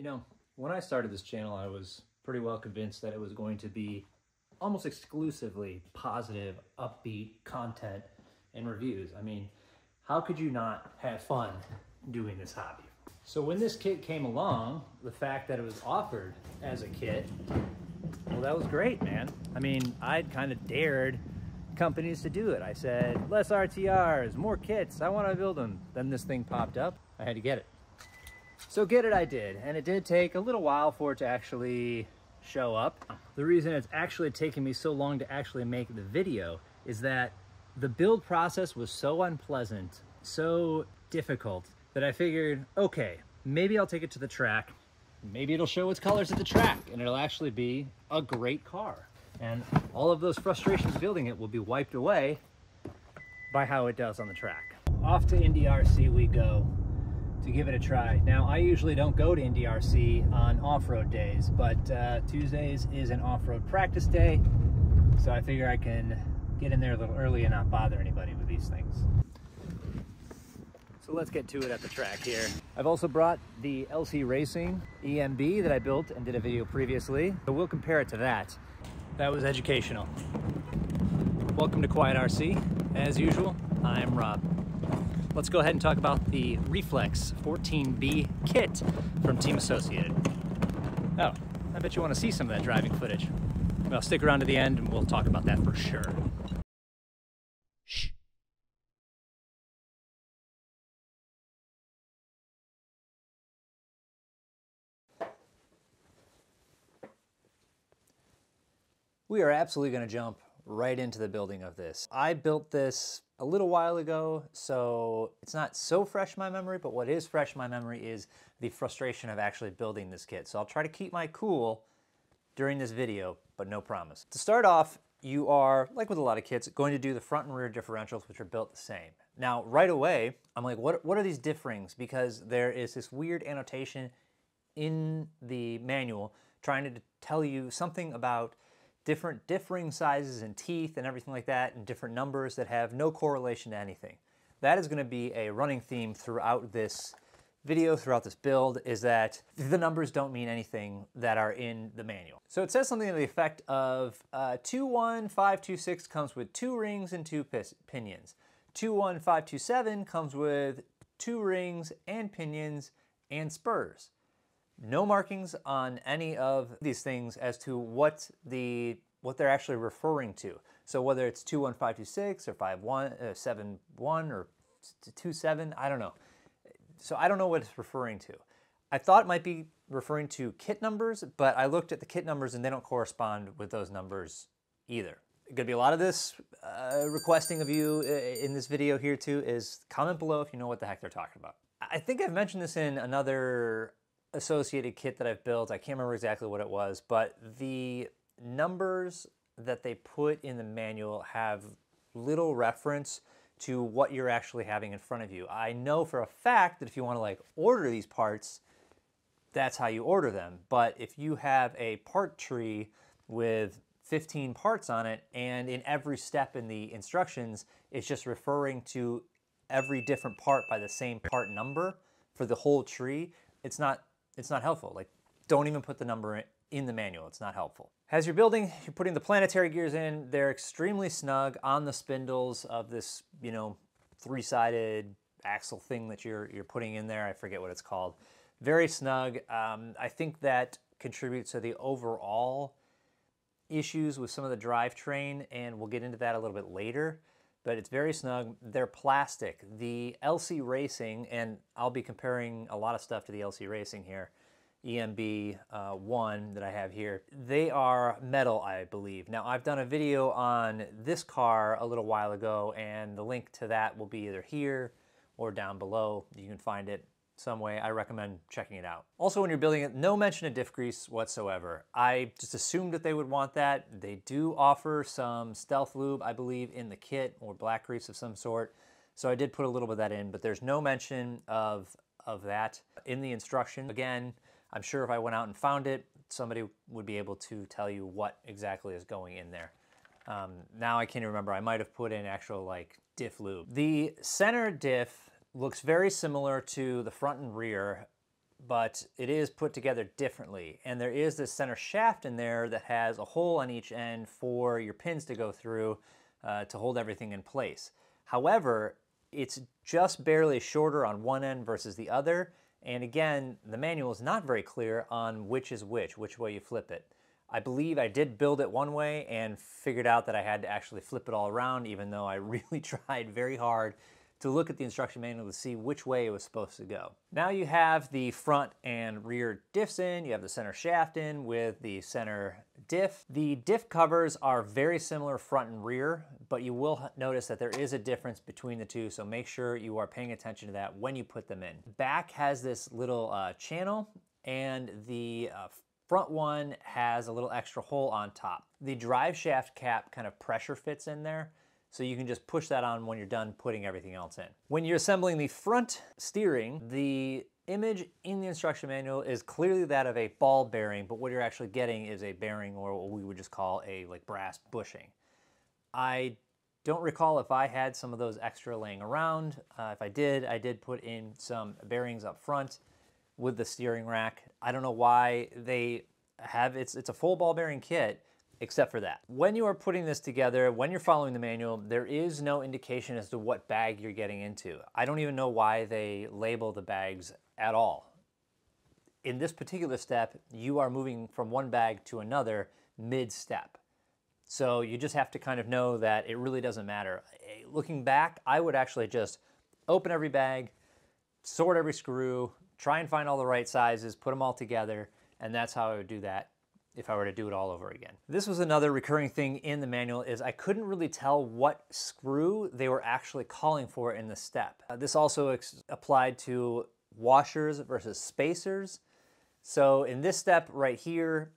You know, when I started this channel, I was pretty well convinced that it was going to be almost exclusively positive, upbeat content and reviews. I mean, how could you not have fun doing this hobby? So when this kit came along, the fact that it was offered as a kit, well, that was great, man. I mean, I'd kind of dared companies to do it. I said, less RTRs, more kits, I want to build them. Then this thing popped up, I had to get it. So get it I did, and it did take a little while for it to actually show up. The reason it's actually taken me so long to actually make the video is that the build process was so unpleasant, so difficult, that I figured, okay, maybe I'll take it to the track. Maybe it'll show its colors at the track and it'll actually be a great car. And all of those frustrations building it will be wiped away by how it does on the track. Off to Indy RC we go to give it a try. Now, I usually don't go to Indy RC on off-road days, but uh, Tuesdays is an off-road practice day, so I figure I can get in there a little early and not bother anybody with these things. So let's get to it at the track here. I've also brought the LC Racing EMB that I built and did a video previously, so we'll compare it to that. That was educational. Welcome to Quiet RC. As usual, I'm Rob. Let's go ahead and talk about the Reflex 14B kit from Team Associated. Oh, I bet you want to see some of that driving footage. Well, stick around to the end and we'll talk about that for sure. Shh. We are absolutely going to jump right into the building of this. I built this a little while ago, so it's not so fresh in my memory, but what is fresh in my memory is the frustration of actually building this kit. So I'll try to keep my cool during this video, but no promise. To start off, you are, like with a lot of kits, going to do the front and rear differentials, which are built the same. Now, right away, I'm like, what, what are these diff rings? Because there is this weird annotation in the manual trying to tell you something about different differing sizes and teeth and everything like that and different numbers that have no correlation to anything. That is going to be a running theme throughout this video, throughout this build, is that the numbers don't mean anything that are in the manual. So it says something to the effect of uh, 21526 comes with two rings and two pinions. 21527 comes with two rings and pinions and spurs no markings on any of these things as to what the what they're actually referring to. So whether it's 21526 or 5171 uh, or 27, I don't know. So I don't know what it's referring to. I thought it might be referring to kit numbers, but I looked at the kit numbers and they don't correspond with those numbers either. To be a lot of this uh, requesting of you uh, in this video here too is comment below if you know what the heck they're talking about. I think I've mentioned this in another associated kit that I've built. I can't remember exactly what it was, but the numbers that they put in the manual have little reference to what you're actually having in front of you. I know for a fact that if you want to like order these parts, that's how you order them. But if you have a part tree with 15 parts on it and in every step in the instructions, it's just referring to every different part by the same part number for the whole tree, it's not it's not helpful. Like, don't even put the number in the manual. It's not helpful. As you're building, you're putting the planetary gears in. They're extremely snug on the spindles of this, you know, three-sided axle thing that you're, you're putting in there. I forget what it's called. Very snug. Um, I think that contributes to the overall issues with some of the drivetrain, and we'll get into that a little bit later but it's very snug. They're plastic. The LC Racing, and I'll be comparing a lot of stuff to the LC Racing here, EMB uh, 1 that I have here, they are metal, I believe. Now, I've done a video on this car a little while ago, and the link to that will be either here or down below. You can find it some way, I recommend checking it out. Also, when you're building it, no mention of diff grease whatsoever. I just assumed that they would want that. They do offer some stealth lube, I believe, in the kit or black grease of some sort. So I did put a little bit of that in, but there's no mention of, of that in the instruction. Again, I'm sure if I went out and found it, somebody would be able to tell you what exactly is going in there. Um, now I can't remember. I might have put in actual like diff lube. The center diff looks very similar to the front and rear, but it is put together differently. And there is this center shaft in there that has a hole on each end for your pins to go through uh, to hold everything in place. However, it's just barely shorter on one end versus the other. And again, the manual is not very clear on which is which, which way you flip it. I believe I did build it one way and figured out that I had to actually flip it all around, even though I really tried very hard to look at the instruction manual to see which way it was supposed to go. Now you have the front and rear diffs in, you have the center shaft in with the center diff. The diff covers are very similar front and rear, but you will notice that there is a difference between the two, so make sure you are paying attention to that when you put them in. Back has this little uh, channel, and the uh, front one has a little extra hole on top. The drive shaft cap kind of pressure fits in there, so you can just push that on when you're done putting everything else in. When you're assembling the front steering, the image in the instruction manual is clearly that of a ball bearing, but what you're actually getting is a bearing or what we would just call a like brass bushing. I don't recall if I had some of those extra laying around. Uh, if I did, I did put in some bearings up front with the steering rack. I don't know why they have, it's, it's a full ball bearing kit, except for that. When you are putting this together, when you're following the manual, there is no indication as to what bag you're getting into. I don't even know why they label the bags at all. In this particular step, you are moving from one bag to another mid-step. So you just have to kind of know that it really doesn't matter. Eh, looking back, I would actually just open every bag, sort every screw, try and find all the right sizes, put them all together, and that's how I would do that if I were to do it all over again. This was another recurring thing in the manual is I couldn't really tell what screw they were actually calling for in the step. Uh, this also applied to washers versus spacers. So in this step right here,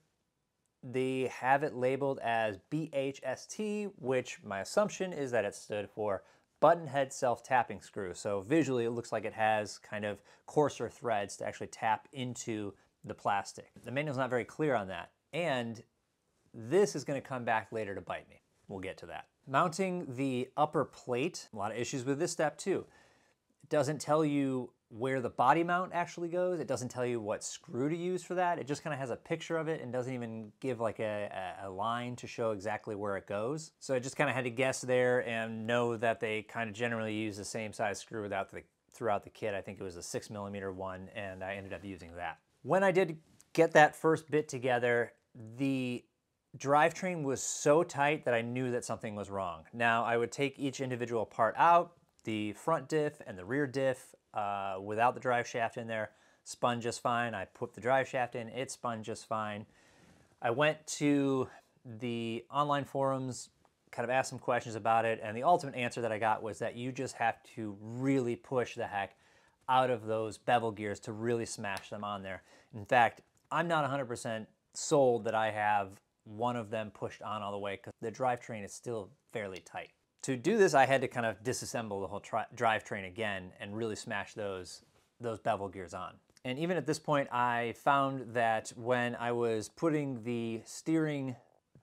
they have it labeled as BHST, which my assumption is that it stood for button head self-tapping screw. So visually it looks like it has kind of coarser threads to actually tap into the plastic. The manual's not very clear on that. And this is gonna come back later to bite me. We'll get to that. Mounting the upper plate, a lot of issues with this step too. It doesn't tell you where the body mount actually goes. It doesn't tell you what screw to use for that. It just kind of has a picture of it and doesn't even give like a, a line to show exactly where it goes. So I just kind of had to guess there and know that they kind of generally use the same size screw without the, throughout the kit. I think it was a six millimeter one and I ended up using that. When I did get that first bit together, the drivetrain was so tight that I knew that something was wrong. Now I would take each individual part out, the front diff and the rear diff uh, without the drive shaft in there, spun just fine. I put the drive shaft in, it spun just fine. I went to the online forums, kind of asked some questions about it, and the ultimate answer that I got was that you just have to really push the heck out of those bevel gears to really smash them on there. In fact, I'm not 100% sold that I have one of them pushed on all the way because the drivetrain is still fairly tight. To do this, I had to kind of disassemble the whole drivetrain again and really smash those, those bevel gears on. And even at this point, I found that when I was putting the steering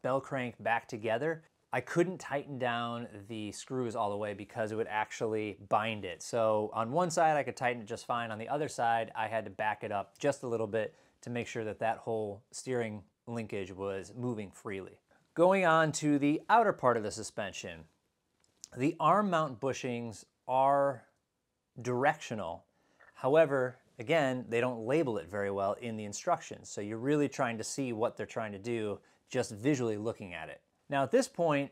bell crank back together, I couldn't tighten down the screws all the way because it would actually bind it. So on one side, I could tighten it just fine. On the other side, I had to back it up just a little bit to make sure that that whole steering linkage was moving freely. Going on to the outer part of the suspension, the arm mount bushings are directional. However, again, they don't label it very well in the instructions. So you're really trying to see what they're trying to do just visually looking at it. Now at this point,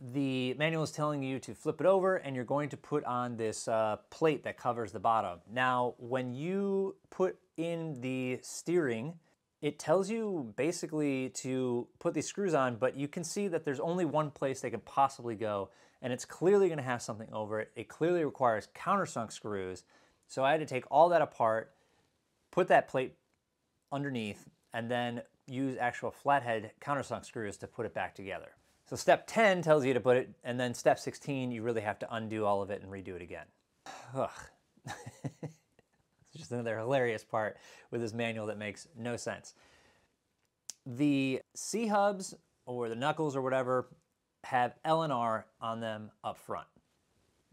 the manual is telling you to flip it over and you're going to put on this uh, plate that covers the bottom. Now, when you put in the steering, it tells you basically to put these screws on, but you can see that there's only one place they can possibly go, and it's clearly gonna have something over it. It clearly requires countersunk screws. So I had to take all that apart, put that plate underneath, and then use actual flathead countersunk screws to put it back together. So step 10 tells you to put it, and then step 16, you really have to undo all of it and redo it again. Ugh. it's just another hilarious part with this manual that makes no sense. The C-hubs or the knuckles or whatever have L and R on them up front.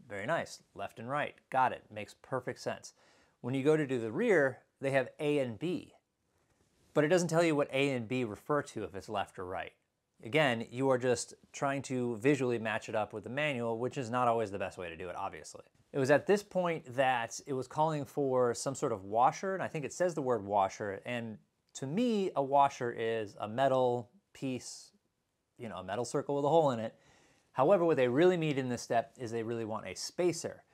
Very nice, left and right, got it, makes perfect sense. When you go to do the rear, they have A and B, but it doesn't tell you what A and B refer to if it's left or right. Again, you are just trying to visually match it up with the manual, which is not always the best way to do it, obviously. It was at this point that it was calling for some sort of washer, and I think it says the word washer, and to me, a washer is a metal piece, you know, a metal circle with a hole in it. However, what they really need in this step is they really want a spacer.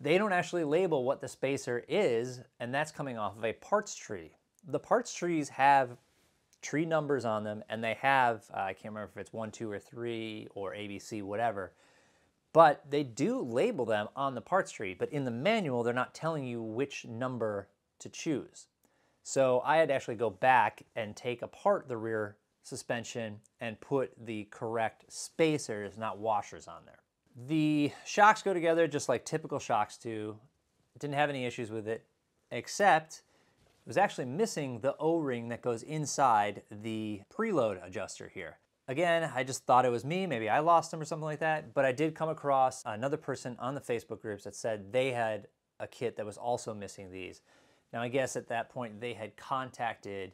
They don't actually label what the spacer is, and that's coming off of a parts tree. The parts trees have tree numbers on them, and they have, uh, I can't remember if it's one, two, or three, or ABC, whatever, but they do label them on the parts tree, but in the manual, they're not telling you which number to choose. So I had to actually go back and take apart the rear suspension and put the correct spacers, not washers, on there. The shocks go together just like typical shocks do. Didn't have any issues with it, except was actually missing the O-ring that goes inside the preload adjuster here. Again, I just thought it was me, maybe I lost them or something like that, but I did come across another person on the Facebook groups that said they had a kit that was also missing these. Now I guess at that point they had contacted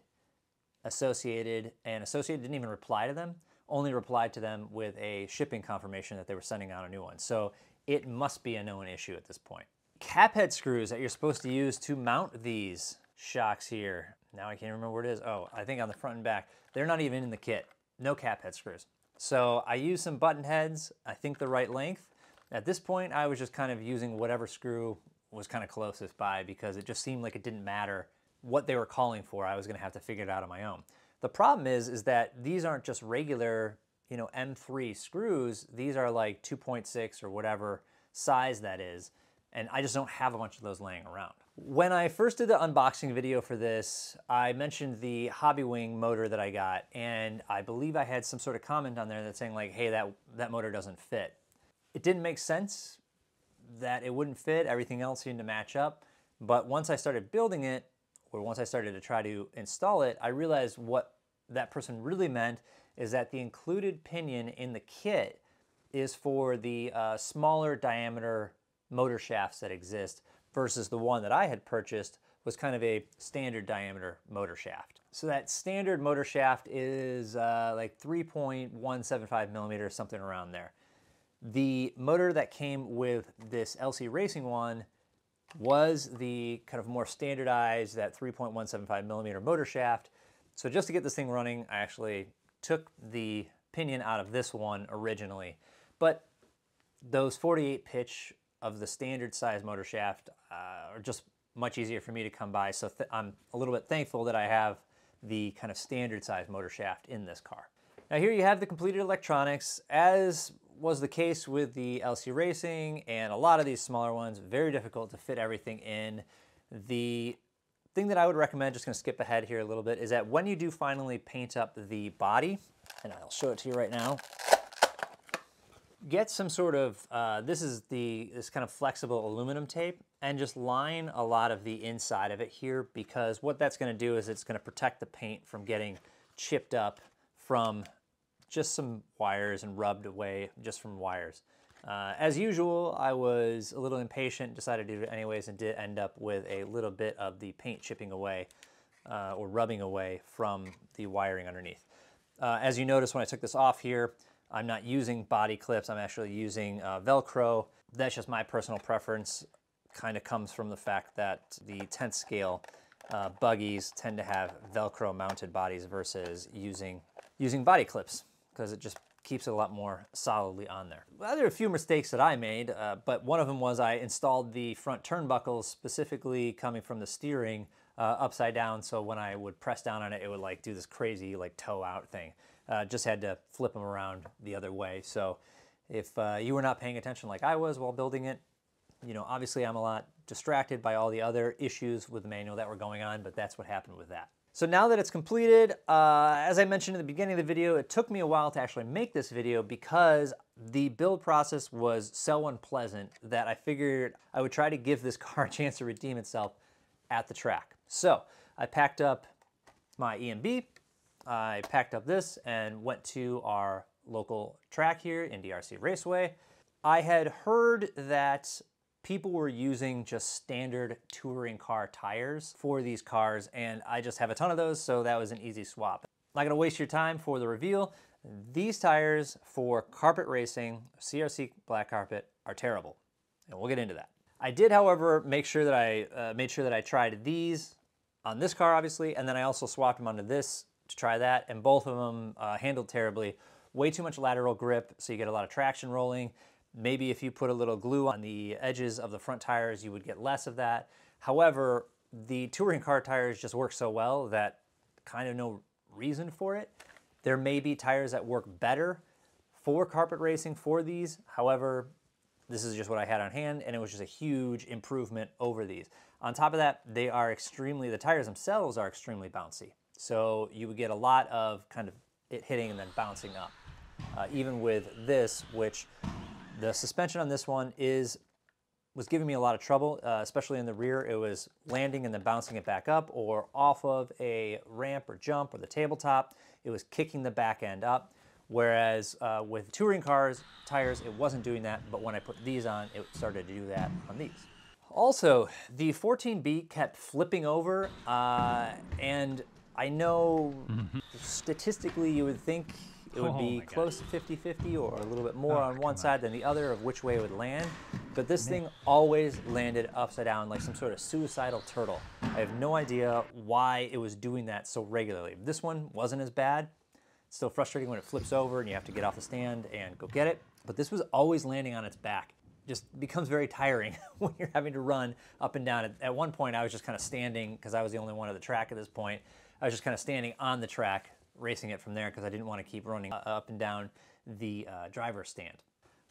Associated and Associated didn't even reply to them, only replied to them with a shipping confirmation that they were sending out a new one. So it must be a known issue at this point. Cap head screws that you're supposed to use to mount these shocks here. Now I can't remember where it is. Oh, I think on the front and back. They're not even in the kit. No cap head screws. So I used some button heads, I think the right length. At this point, I was just kind of using whatever screw was kind of closest by because it just seemed like it didn't matter what they were calling for. I was going to have to figure it out on my own. The problem is, is that these aren't just regular, you know, M3 screws. These are like 2.6 or whatever size that is. And I just don't have a bunch of those laying around. When I first did the unboxing video for this, I mentioned the Hobbywing motor that I got, and I believe I had some sort of comment on there that's saying like, hey, that, that motor doesn't fit. It didn't make sense that it wouldn't fit, everything else seemed to match up, but once I started building it, or once I started to try to install it, I realized what that person really meant is that the included pinion in the kit is for the uh, smaller diameter motor shafts that exist versus the one that I had purchased was kind of a standard diameter motor shaft. So that standard motor shaft is uh, like 3.175 millimeters, something around there. The motor that came with this LC Racing one was the kind of more standardized, that 3.175 millimeter motor shaft. So just to get this thing running, I actually took the pinion out of this one originally. But those 48 pitch of the standard size motor shaft uh, are just much easier for me to come by. So I'm a little bit thankful that I have the kind of standard size motor shaft in this car. Now here you have the completed electronics. As was the case with the LC Racing and a lot of these smaller ones, very difficult to fit everything in. The thing that I would recommend, just gonna skip ahead here a little bit, is that when you do finally paint up the body, and I'll show it to you right now, get some sort of, uh, this is the, this kind of flexible aluminum tape, and just line a lot of the inside of it here, because what that's gonna do is it's gonna protect the paint from getting chipped up from just some wires and rubbed away just from wires. Uh, as usual, I was a little impatient, decided to do it anyways, and did end up with a little bit of the paint chipping away uh, or rubbing away from the wiring underneath. Uh, as you notice when I took this off here, I'm not using body clips, I'm actually using uh, Velcro. That's just my personal preference. Kind of comes from the fact that the 10th scale uh, buggies tend to have Velcro mounted bodies versus using, using body clips because it just keeps it a lot more solidly on there. Well, there are a few mistakes that I made, uh, but one of them was I installed the front turnbuckles specifically coming from the steering uh, upside down, so when I would press down on it, it would like do this crazy like toe out thing. Uh, just had to flip them around the other way. So if uh, you were not paying attention like I was while building it, you know, obviously I'm a lot distracted by all the other issues with the manual that were going on, but that's what happened with that. So now that it's completed, uh, as I mentioned in the beginning of the video, it took me a while to actually make this video because the build process was so unpleasant that I figured I would try to give this car a chance to redeem itself at the track. So I packed up my EMB, I packed up this and went to our local track here, Indy RC Raceway. I had heard that people were using just standard touring car tires for these cars, and I just have a ton of those, so that was an easy swap. Not gonna waste your time for the reveal. These tires for carpet racing, CRC black carpet, are terrible, and we'll get into that. I did, however, make sure that I uh, made sure that I tried these on this car, obviously, and then I also swapped them onto this to try that, and both of them uh, handled terribly. Way too much lateral grip, so you get a lot of traction rolling. Maybe if you put a little glue on the edges of the front tires, you would get less of that. However, the touring car tires just work so well that kind of no reason for it. There may be tires that work better for carpet racing for these. However, this is just what I had on hand and it was just a huge improvement over these. On top of that, they are extremely, the tires themselves are extremely bouncy. So you would get a lot of kind of it hitting and then bouncing up. Uh, even with this, which the suspension on this one is was giving me a lot of trouble, uh, especially in the rear. It was landing and then bouncing it back up or off of a ramp or jump or the tabletop. It was kicking the back end up. Whereas uh, with touring cars, tires, it wasn't doing that, but when I put these on, it started to do that on these. Also, the 14B kept flipping over, uh, and I know mm-hmm. statistically you would think it would oh be close to 50-50 or a little bit more oh, on one side on. than the other of which way it would land. But this Man. thing always landed upside down like some sort of suicidal turtle. I have no idea why it was doing that so regularly. This one wasn't as bad. It's still frustrating when it flips over and you have to get off the stand and go get it. But this was always landing on its back. Just becomes very tiring when you're having to run up and down. At one point, I was just kind of standing because I was the only one at the track at this point. I was just kind of standing on the track racing it from there because I didn't want to keep running up and down the uh, driver's stand.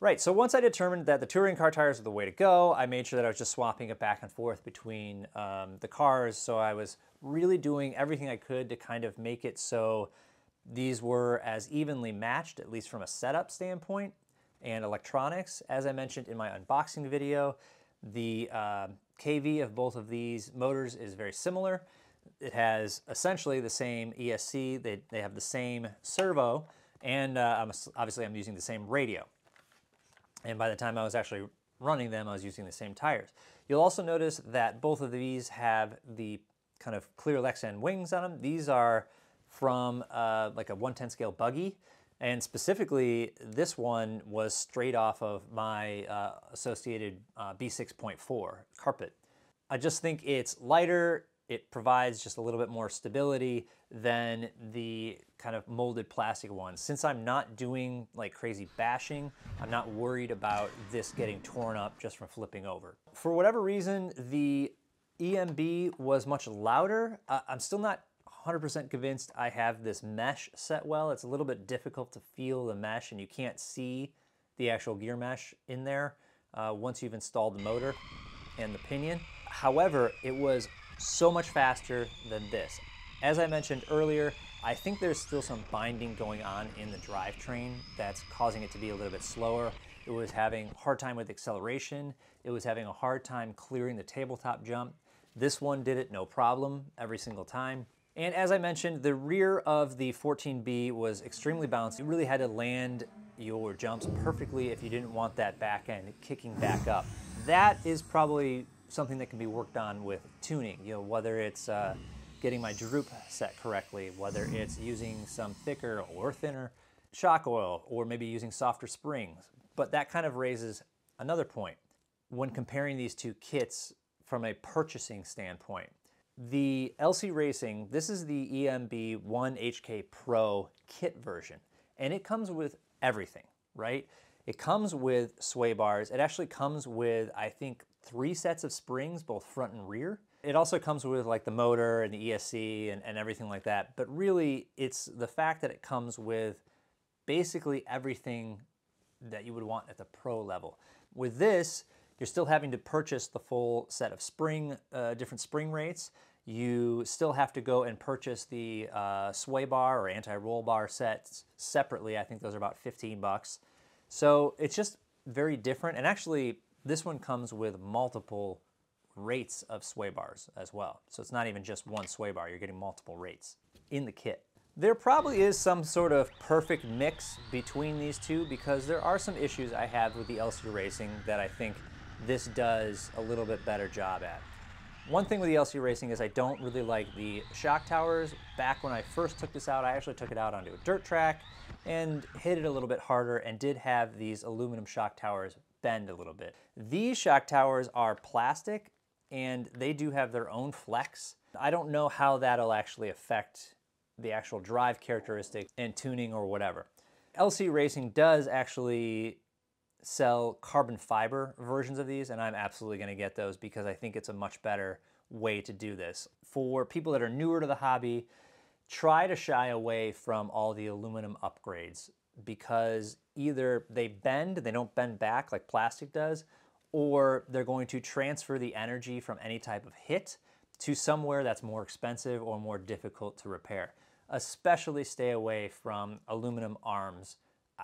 Right, so once I determined that the touring car tires were the way to go, I made sure that I was just swapping it back and forth between um, the cars. So I was really doing everything I could to kind of make it so these were as evenly matched, at least from a setup standpoint, and electronics. As I mentioned in my unboxing video, the uh, KV of both of these motors is very similar. It has essentially the same ESC, they, they have the same servo, and uh, I'm, obviously I'm using the same radio. And by the time I was actually running them, I was using the same tires. You'll also notice that both of these have the kind of clear Lexan wings on them. These are from uh, like a 110 scale buggy. And specifically, this one was straight off of my uh, associated uh, B6.4 carpet. I just think it's lighter, it provides just a little bit more stability than the kind of molded plastic ones. Since I'm not doing like crazy bashing, I'm not worried about this getting torn up just from flipping over. For whatever reason, the EMB was much louder. Uh, I'm still not 100% convinced I have this mesh set well. It's a little bit difficult to feel the mesh and you can't see the actual gear mesh in there uh, once you've installed the motor and the pinion. However, it was so much faster than this. As I mentioned earlier, I think there's still some binding going on in the drivetrain that's causing it to be a little bit slower. It was having a hard time with acceleration. It was having a hard time clearing the tabletop jump. This one did it no problem every single time. And as I mentioned, the rear of the 14B was extremely balanced. You really had to land your jumps perfectly if you didn't want that back end kicking back up. That is probably something that can be worked on with tuning, you know, whether it's uh, getting my droop set correctly, whether it's using some thicker or thinner shock oil, or maybe using softer springs. But that kind of raises another point when comparing these two kits from a purchasing standpoint. The LC Racing, this is the EMB 1HK Pro kit version, and it comes with everything, right? It comes with sway bars. It actually comes with, I think, three sets of springs, both front and rear. It also comes with like the motor and the ESC and, and everything like that. But really, it's the fact that it comes with basically everything that you would want at the pro level. With this, you're still having to purchase the full set of spring, uh, different spring rates. You still have to go and purchase the uh, sway bar or anti-roll bar sets separately. I think those are about 15 bucks. So it's just very different. And actually, this one comes with multiple rates of sway bars as well. So it's not even just one sway bar, you're getting multiple rates in the kit. There probably is some sort of perfect mix between these two because there are some issues I have with the LC Racing that I think this does a little bit better job at. One thing with the LC Racing is I don't really like the shock towers. Back when I first took this out, I actually took it out onto a dirt track and hit it a little bit harder and did have these aluminum shock towers bend a little bit. These shock towers are plastic and they do have their own flex. I don't know how that'll actually affect the actual drive characteristics and tuning or whatever. LC Racing does actually sell carbon fiber versions of these, and I'm absolutely going to get those because I think it's a much better way to do this. For people that are newer to the hobby, try to shy away from all the aluminum upgrades because either they bend, they don't bend back like plastic does, or they're going to transfer the energy from any type of hit to somewhere that's more expensive or more difficult to repair. Especially stay away from aluminum arms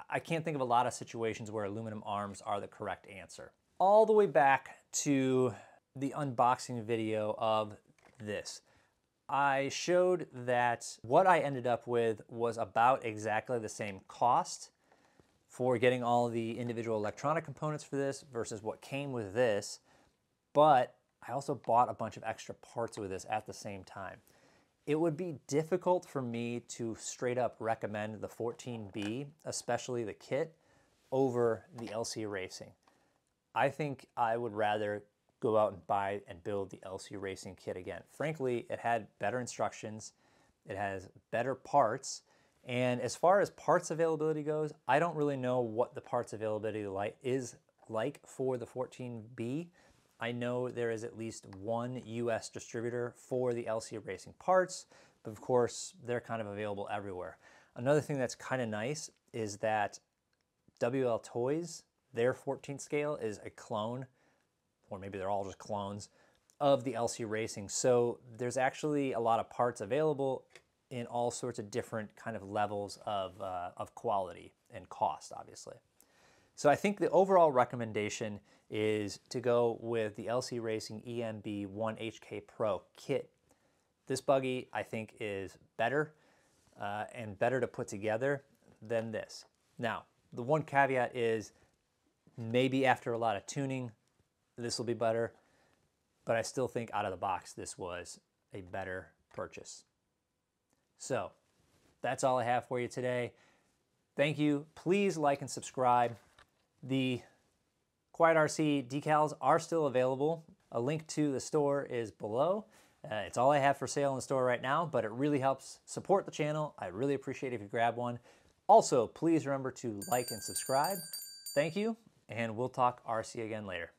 I can't think of a lot of situations where aluminum arms are the correct answer. All the way back to the unboxing video of this. I showed that what I ended up with was about exactly the same cost for getting all the individual electronic components for this versus what came with this, but I also bought a bunch of extra parts with this at the same time it would be difficult for me to straight up recommend the 14B, especially the kit, over the LC Racing. I think I would rather go out and buy and build the LC Racing kit again. Frankly, it had better instructions, it has better parts, and as far as parts availability goes, I don't really know what the parts availability like is like for the 14B. I know there is at least one US distributor for the LC Racing parts, but of course, they're kind of available everywhere. Another thing that's kind of nice is that WL Toys, their 14th scale is a clone, or maybe they're all just clones, of the LC Racing. So there's actually a lot of parts available in all sorts of different kind of levels of, uh, of quality and cost, obviously. So I think the overall recommendation is to go with the LC Racing EMB 1HK Pro kit. This buggy I think is better uh, and better to put together than this. Now, the one caveat is maybe after a lot of tuning, this will be better, but I still think out of the box, this was a better purchase. So that's all I have for you today. Thank you. Please like and subscribe. The Quiet RC decals are still available. A link to the store is below. Uh, it's all I have for sale in the store right now, but it really helps support the channel. I really appreciate if you grab one. Also, please remember to like and subscribe. Thank you, and we'll talk RC again later.